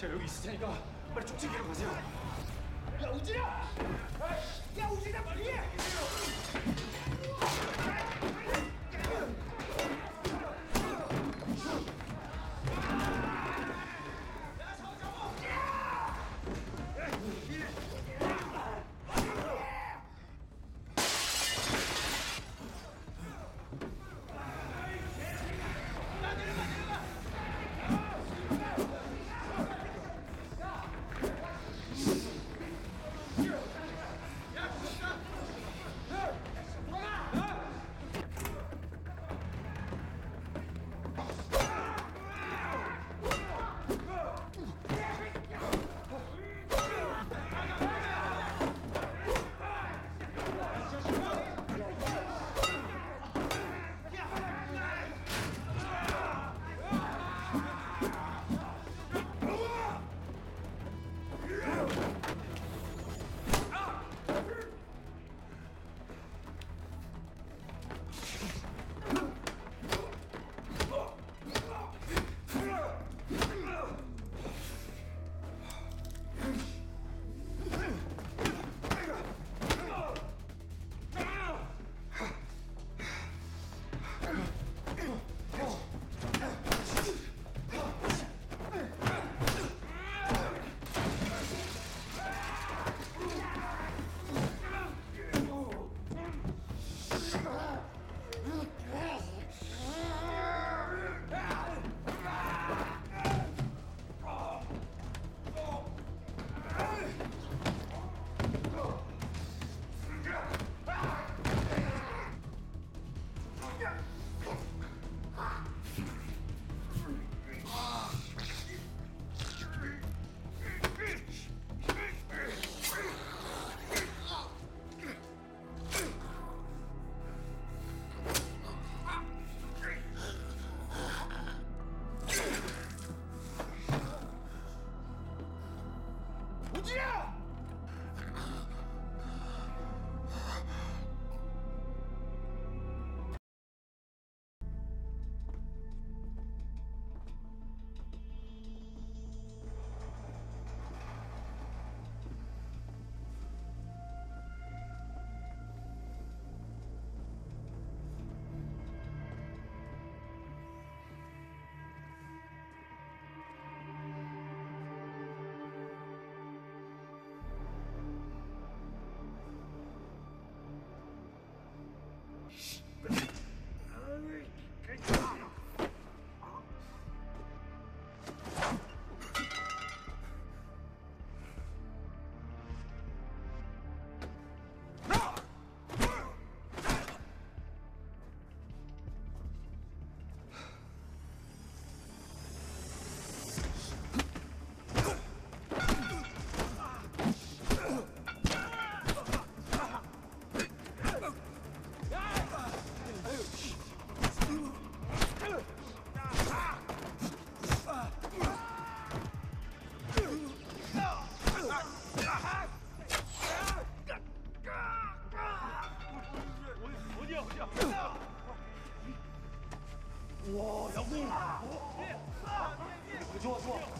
제가 여기 있을 테니까 빨리 쪽 챙기러 가세요. 야 우진아! 야 우진아 빨리 해! 우진아! 좋아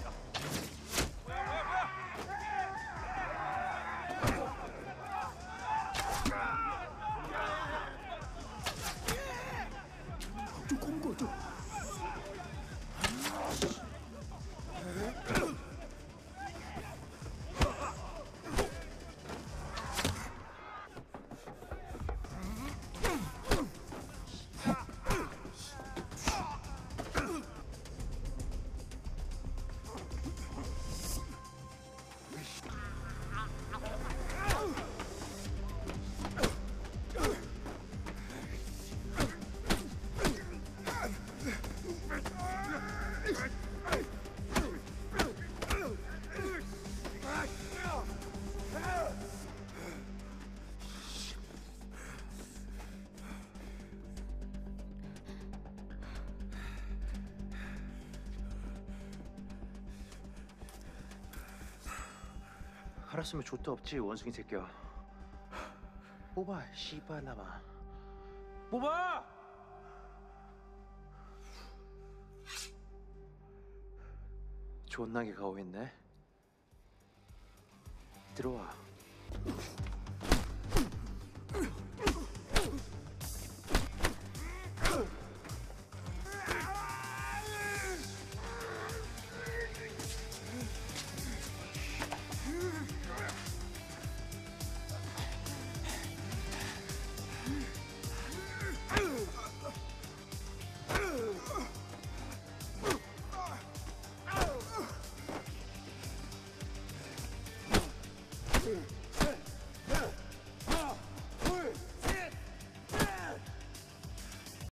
알았으면 좆도 없지 원숭이 새끼야 뽑아 씨발 나마 뽑아 존나게 가오했네. 들어와.